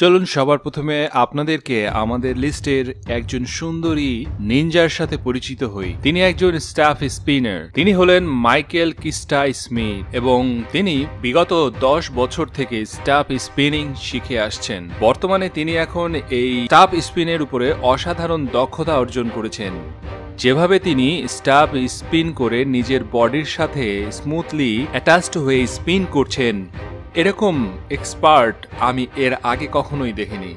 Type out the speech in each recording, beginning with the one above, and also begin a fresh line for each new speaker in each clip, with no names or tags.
চলুন, সবার প্রথমে আপনাদেরকে আমাদের লিস্টের একজন সুন্দরী নিনজার সাথে পরিচিত হই। তিনি একজন স্টাফ স্পিনার তিনি হলেন মাইকেল কিস্টা স্মিথ এবং তিনি বিগত দশ বছর থেকে স্টাফ স্পিনিং শিখে আসছেন। বর্তমানে তিনি এখন এই স্টাফ স্পিনের উপরে অসাধারণ দক্ষতা অর্জন করেছেন। যেভাবে তিনি স্টাফ স্পিন করে নিজের বডির সাথে স্মুথলি অ্যাটাচড হয়ে স্পিন করছেন এরকম এক্সপার্ট আমি এর আগে কখনোই দেখিনি।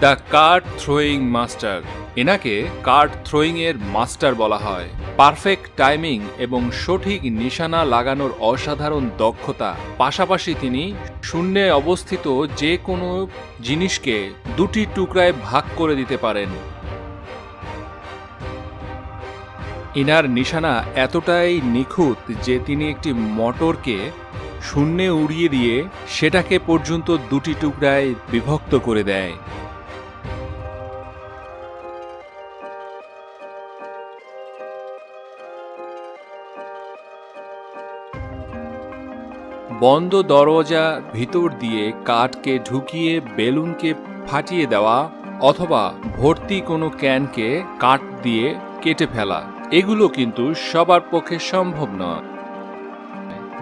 দ্য কার্ড থ্রোয়িং মাস্টার এনাকে কার্ড থ্রোয়িং এর মাস্টার বলা হয়। পারফেক্ট টাইমিং এবং সঠিক নিশানা লাগানোর অসাধারণ দক্ষতা। পাশাপাশি তিনি শূন্যে অবস্থিত যে কোনো জিনিসকে দুটি টুকরায় ভাগ করে দিতে পারেন। ইনার নিশানা এতটাই নিখুঁত যে তিনি একটি মটরকে শূন্যে উড়িয়ে দিয়ে সেটাকে পর্যন্ত দুটি টুকরায় বিভক্ত করে দেয়। বন্ধ দরজা ভিতর দিয়ে কাঠকে ঢুকিয়ে বেলুনকে ফাটিয়ে দেওয়া অথবা ভর্তি কোনো ক্যানকে কাঠ দিয়ে কেটে ফেলা। এগুলো কিন্তু সবার পক্ষে সম্ভব নয়।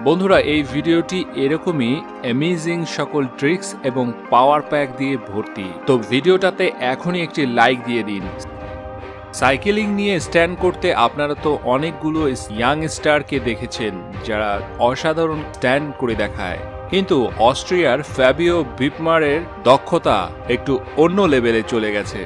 বন্ধুরা, এই ভিডিওটি এরকমই অ্যামেজিং সকল ট্রিক্স এবং পাওয়ার প্যাক দিয়ে ভর্তি। তো ভিডিওটাতে এখনই একটি লাইক দিয়ে দিন। সাইকেলিং নিয়ে স্ট্যান্ড করতে আপনারা তো অনেকগুলো ইয়াং স্টারকে দেখেছেন, যারা অসাধারণ স্ট্যান্ড করে দেখায়। কিন্তু অস্ট্রিয়ার ফ্যাবিও বিপমারের দক্ষতা একটু অন্য লেভেলে চলে গেছে।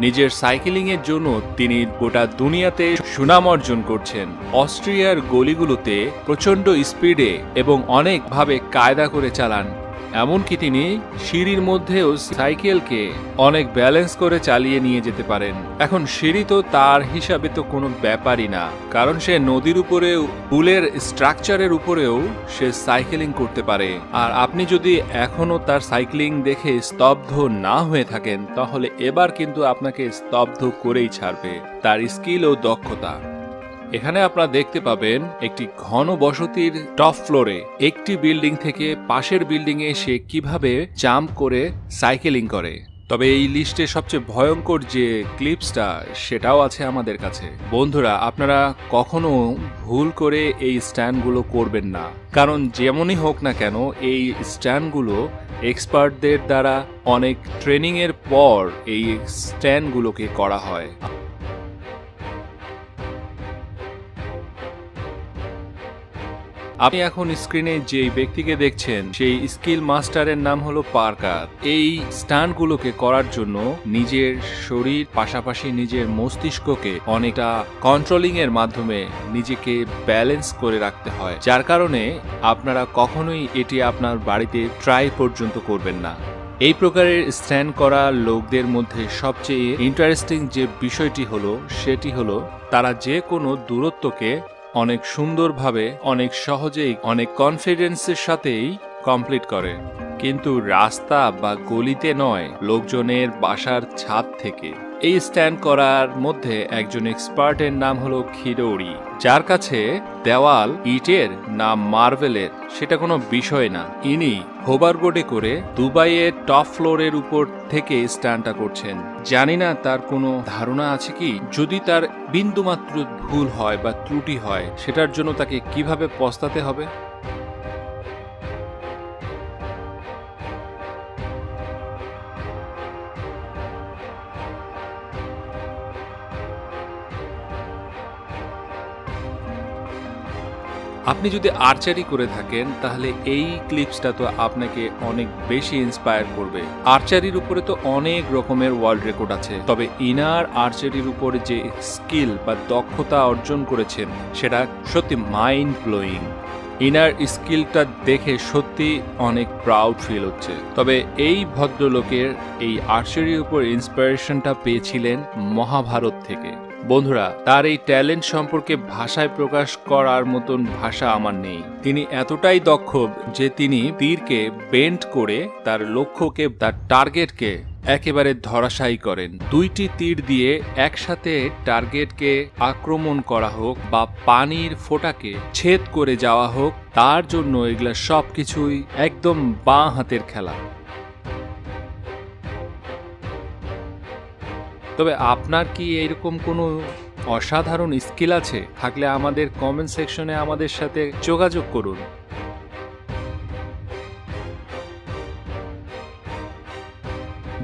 নিজের সাইকেলিংয়ের জন্য তিনি গোটা দুনিয়াতে সুনাম অর্জন করছেন। অস্ট্রিয়ার গলিগুলোতে প্রচণ্ড স্পিডে এবং অনেকভাবে কায়দা করে চালান। এমনকি তিনি সিঁড়ির মধ্যেও সাইকেলকে অনেক ব্যালেন্স করে চালিয়ে নিয়ে যেতে পারেন। এখন সিঁড়ি তো তার হিসাবে তো কোনো ব্যাপারই না, কারণ সে নদীর উপরেও, পুলের স্ট্রাকচারের উপরেও সে সাইকেলিং করতে পারে। আর আপনি যদি এখনও তার সাইক্লিং দেখে স্তব্ধ না হয়ে থাকেন, তাহলে এবার কিন্তু আপনাকে স্তব্ধ করেই ছাড়বে। তার স্কিল ও দক্ষতা। এখানে আপনারা দেখতে পাবেন একটি ঘন বসতির টপ ফ্লোরে একটি বিল্ডিং থেকে পাশের বিল্ডিং এ সে কীভাবে জাম্প করে সাইকেলিং করে। তবে এই লিস্টে সবচেয়ে ভয়ঙ্কর যে ক্লিপসটা, সেটাও আছে আমাদের কাছে। বন্ধুরা, আপনারা কখনো ভুল করে এই স্ট্যান্ডগুলো করবেন না। কারণ যেমনই হোক না কেন, এই স্ট্যান্ডগুলো এক্সপার্টদের দ্বারা অনেক ট্রেনিংয়ের পর এই স্ট্যান্ডগুলোকে করা হয়। আপনি এখন স্ক্রিনে যে ব্যক্তিকে দেখছেন, সেই স্কিল মাস্টারের নাম হলো পার্কার। এই স্টান্টগুলোকে করার জন্য নিজের শরীর, পাশাপাশি নিজের মস্তিষ্ককে অনেকটা কন্ট্রোলিং এর মাধ্যমে নিজেকে ব্যালেন্স করে রাখতে হয়। যার কারণে আপনারা কখনোই এটি আপনার বাড়িতে ট্রাই পর্যন্ত করবেন না। এই প্রকারের স্ট্যান্ড করা লোকদের মধ্যে সবচেয়ে ইন্টারেস্টিং যে বিষয়টি হলো, সেটি হলো তারা যে কোনো দূরত্বকে অনেক সুন্দরভাবে, অনেক সহজেই, অনেক কনফিডেন্সের সাথেই কমপ্লিট করে। কিন্তু রাস্তা বা গলিতে নয়, লোকজনের বাসার ছাদ থেকে। এই স্ট্যান্ড করার মধ্যে একজন এক্সপার্টের নাম হলো খিরৌড়ি যার কাছে দেওয়াল, ইটের, না মার্বেলের, সেটা কোনো বিষয় না। ইনি হোভারবোর্ডে করে দুবাইয়ের টপ ফ্লোরের উপর থেকে স্ট্যান্ডটা করছেন। জানি না তার কোনো ধারণা আছে কি? যদি তার বিন্দুমাত্র ভুল হয় বা ত্রুটি হয়, সেটার জন্য তাকে কীভাবে পস্তাতে হবে? আপনি যদি আর্চারি করে থাকেন, তাহলে এই ক্লিপসটা তো আপনাকে অনেক বেশি ইন্সপায়ার করবে। আর্চারির উপরে তো অনেক রকমের ওয়ার্ল্ড রেকর্ড আছে। তবে ইনার আর্চারির উপরে যে স্কিল বা দক্ষতা অর্জন করেছেন, সেটা সত্যি মাইন্ড ব্লোয়িং ইনার স্কিলটা দেখে সত্যি অনেক প্রাউড ফিল হচ্ছে। তবে এই ভদ্রলোকের এই আর্চারির উপর ইন্সপিরেশনটা পেয়েছিলেন মহাভারত থেকে। বন্ধুরা, তার এই ট্যালেন্ট সম্পর্কে ভাষায় প্রকাশ করার মতন ভাষা আমার নেই। তিনি এতটাই দক্ষ যে তিনি তীরকে বেন্ড করে তার লক্ষ্যকে, তার টার্গেটকে একেবারে ধরাশায়ী করেন। দুইটি তীর দিয়ে একসাথে টার্গেটকে আক্রমণ করা হোক বা পানির ফোঁটাকে ছেদ করে যাওয়া হোক, তার জন্য এগুলা সবকিছুই একদম বাঁ হাতের খেলা। তবে আপনার কি এরকম কোনো অসাধারণ স্কিল আছে? থাকলে আমাদের কমেন্ট সেকশনে আমাদের সাথে যোগাযোগ করুন।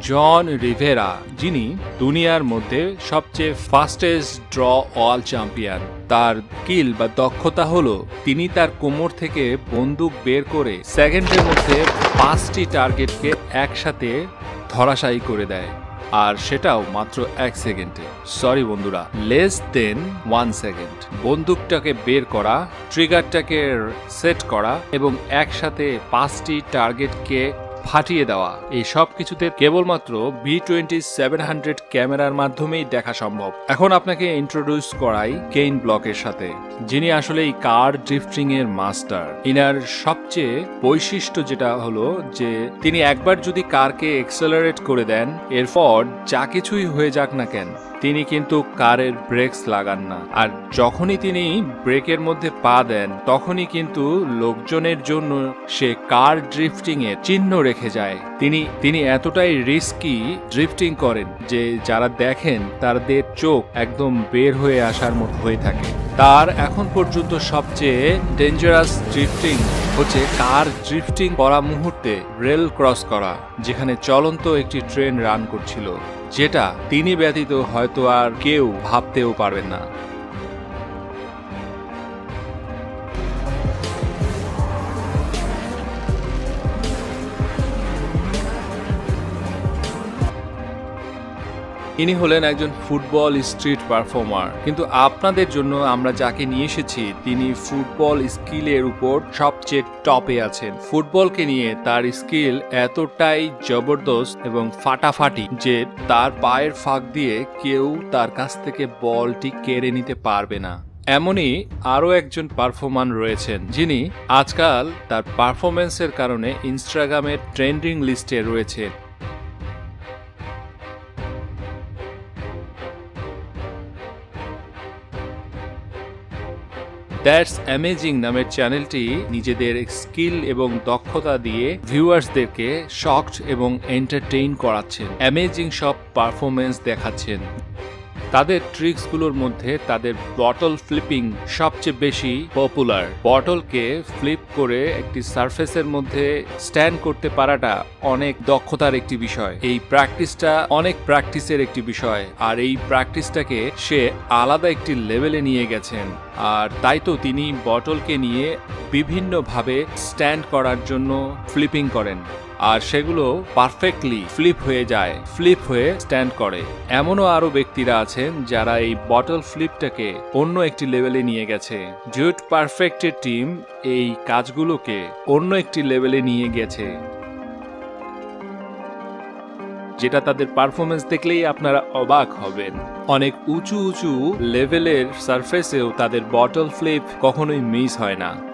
জন রিভেরা, যিনি দুনিয়ার মধ্যে সবচেয়ে ফাস্টেস্ট ড্র অল চ্যাম্পিয়ন তার কিল বা দক্ষতা হলো, তিনি তার কোমর থেকে বন্দুক বের করে সেকেন্ডের মধ্যে পাঁচটি টার্গেটকে একসাথে ধরাশায়ী করে দেয়। আর সেটাও মাত্র এক সেকেন্ডে। সরি বন্ধুরা লেস দেন ওয়ান সেকেন্ড বন্দুকটাকে বের করা ট্রিগারটাকে সেট করা এবং একসাথে পাঁচটি টার্গেটকে ফাটিয়ে দেওয়া। এই সব কিছুতে কেবলমাত্র বি টোয়েন্টি সেভেন হান্ড্রেড ক্যামেরার মাধ্যমেই দেখা সম্ভব। এখন আপনাকে ইন্ট্রোডিউস করাই কেইন ব্লকের সাথে, যিনি আসলে এই কার ড্রিফটিং এর মাস্টার ইনার সবচেয়ে বৈশিষ্ট্য যেটা হলো যে, তিনি একবার যদি কারকে এক্সেলারেট করে দেন, এরপর যা কিছুই হয়ে যাক না কেন, তিনি কিন্তু কারের ব্রেকস লাগান না। আর যখনই তিনি ব্রেকের মধ্যে পা দেন, তখনই কিন্তু লোকজনের জন্য সে কার ড্রিফটিং এর চিহ্ন রেখে যায়। তিনি তিনি এতটাই রিস্কি ড্রিফটিং করেন যে যারা দেখেন তাদের চোখ একদম বের হয়ে আসার মতো হয়ে থাকে। তার এখন পর্যন্ত সবচেয়ে ডেঞ্জারাস ড্রিফটিং হচ্ছে কার ড্রিফটিং করা মুহূর্তে রেল ক্রস করা, যেখানে চলন্ত একটি ট্রেন রান করছিল, যেটা তিনি ব্যতীত হয়তো আর কেউ ভাবতেও পারবেন না। ইনি হলেন একজন ফুটবল স্ট্রিট পারফর্মার। কিন্তু আপনাদের জন্য আমরা যাকে নিয়ে এসেছি, তিনি ফুটবল স্কিলের উপর সবচেয়ে টপে আছেন। ফুটবলকে নিয়ে তার স্কিল এতটাই জবরদস্ত এবং ফাটাফাটি যে তার পায়ের ফাঁক দিয়ে কেউ তার কাছ থেকে বলটি কেড়ে নিতে পারবে না। এমনই আরও একজন পারফর্মার রয়েছেন, যিনি আজকাল তার পারফরমেন্সের কারণে ইনস্টাগ্রামের ট্রেন্ডিং লিস্টে রয়েছে দ্যাটস অ্যামেজিং নামের চ্যানেলটি নিজেদের স্কিল এবং দক্ষতা দিয়ে ভিউয়ার্সদেরকে শকড এবং এন্টারটেইন করাচ্ছেন। অ্যামেজিং সব পারফরমেন্স দেখাচ্ছেন। তাদের ট্রিক্সগুলোর মধ্যে তাদের বটল ফ্লিপিং সবচেয়ে বেশি পপুলার। বটলকে ফ্লিপ করে একটি সারফেসের মধ্যে স্ট্যান্ড করতে পারাটা অনেক দক্ষতার একটি বিষয়। এই প্র্যাকটিসটা অনেক প্র্যাকটিসের একটি বিষয়, আর এই প্র্যাকটিসটাকে সে আলাদা একটি লেভেলে নিয়ে গেছেন। আর তাই তো তিনি বটলকে নিয়ে বিভিন্নভাবে স্ট্যান্ড করার জন্য ফ্লিপিং করেন। আর সেগুলো পারফেক্টলি ফ্লিপ হয়ে যায় ফ্লিপ হয়ে স্ট্যান্ড করে। এমনও আরও ব্যক্তিরা আছেন যারা এই বটল ফ্লিপটাকে অন্য একটি লেভেলে নিয়ে গেছে। জুট পারফেক্টের টিম এই কাজগুলোকে অন্য একটি লেভেলে নিয়ে গেছে। যেটা তাদের পারফরমেন্স দেখলেই আপনারা অবাক হবেন। অনেক উঁচু উঁচু লেভেলের সারফেসেও তাদের বটল ফ্লিপ কখনোই মিস হয় না।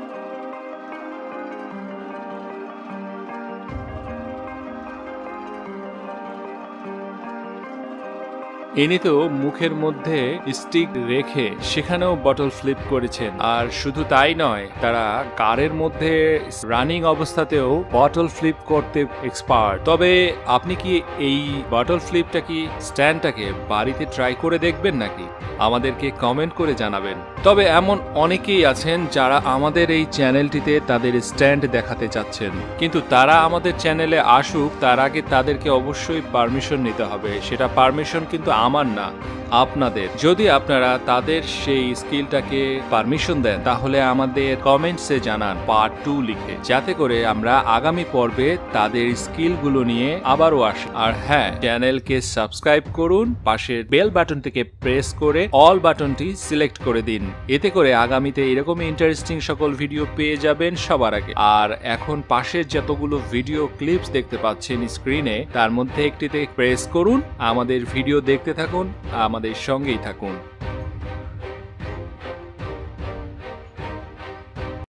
ইনি তো মুখের মধ্যে স্টিক রেখে সেখানেও বটল ফ্লিপ করেছেন। আর শুধু তাই নয়, তারা কারের মধ্যে রানিং অবস্থাতেও বটল ফ্লিপ করতে এক্সপার্ট তবে আপনি কি এই বটল ফ্লিপটা কি স্ট্যান্ডটাকে বাড়িতে ট্রাই করে দেখবেন নাকি? আমাদেরকে কমেন্ট করে জানাবেন। তবে এমন অনেকেই আছেন যারা আমাদের এই চ্যানেলটিতে তাদের স্ট্যান্ড দেখাতে চাচ্ছেন। কিন্তু তারা আমাদের চ্যানেলে আসুক, তার আগে তাদেরকে অবশ্যই পারমিশন নিতে হবে। সেটা পারমিশন কিন্তু আমার না। আপনাদের। যদি আপনারা তাদের সেই স্কিলটাকে পারমিশন দেন, তাহলে আমাদের কমেন্টসে জানান পার্ট টু লিখে। যাতে করে আমরা আগামী পর্বে তাদের স্কিলগুলো নিয়ে আবারও আসি। আর হ্যাঁ চ্যানেলকে সাবস্ক্রাইব করুন, পাশের বেল বাটনটিকে প্রেস করে অল বাটনটি সিলেক্ট করে দিন। এতে করে আগামীতে এরকমই ইন্টারেস্টিং সকল ভিডিও পেয়ে যাবেন সবার আগে। আর এখন পাশের যতগুলো ভিডিও ক্লিপস দেখতে পাচ্ছেন স্ক্রিনে, তার মধ্যে একটিতে প্রেস করুন, আমাদের ভিডিও দেখতে থাকুন আমাদের সঙ্গেই থাকুন।